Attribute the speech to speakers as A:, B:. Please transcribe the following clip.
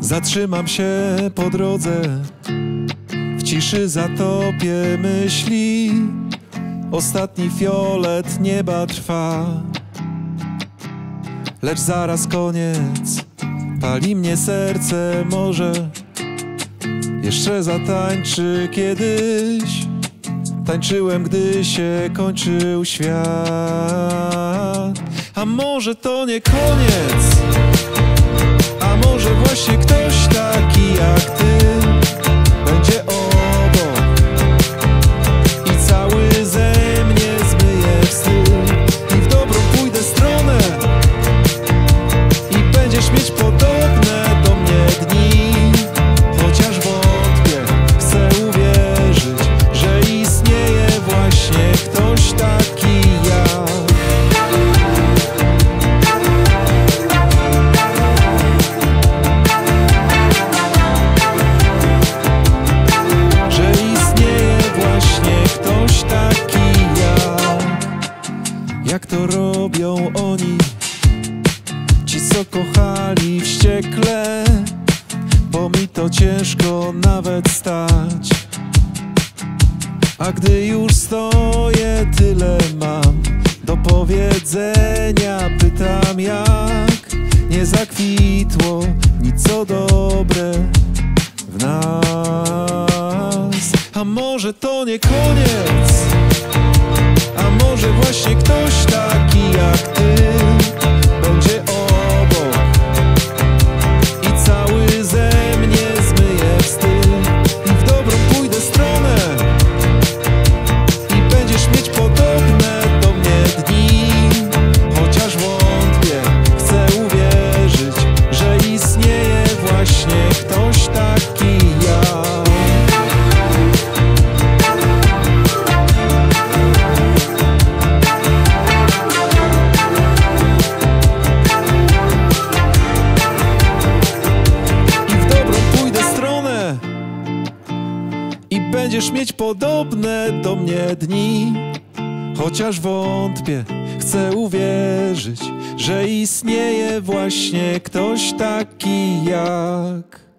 A: Zatrzymam się po drodze, w ciszy zatopię myśli. Ostatni fiolet nieba trwa, lecz zaraz koniec. Pali mnie serce, może jeszcze zatańczy kiedyś. Tańczyłem, gdy się kończył świat. A może to nie koniec? Będziesz mieć podobne do mnie dni. Chociaż wątpię, chcę uwierzyć, że istnieje właśnie ktoś taki jak. że istnieje właśnie ktoś taki jak Jak to robią oni co kochali wściekle Bo mi to ciężko nawet stać A gdy już stoję tyle mam Do powiedzenia pytam jak Nie zakwitło nic co dobre w nas. A może to nie koniec? A może właśnie ktoś taki jak ty właśnie ktoś taki jak. I w dobrą pójdę stronę i będziesz mieć podobne do mnie dni. Chociaż wątpię, chcę uwierzyć, że istnieje właśnie ktoś taki jak.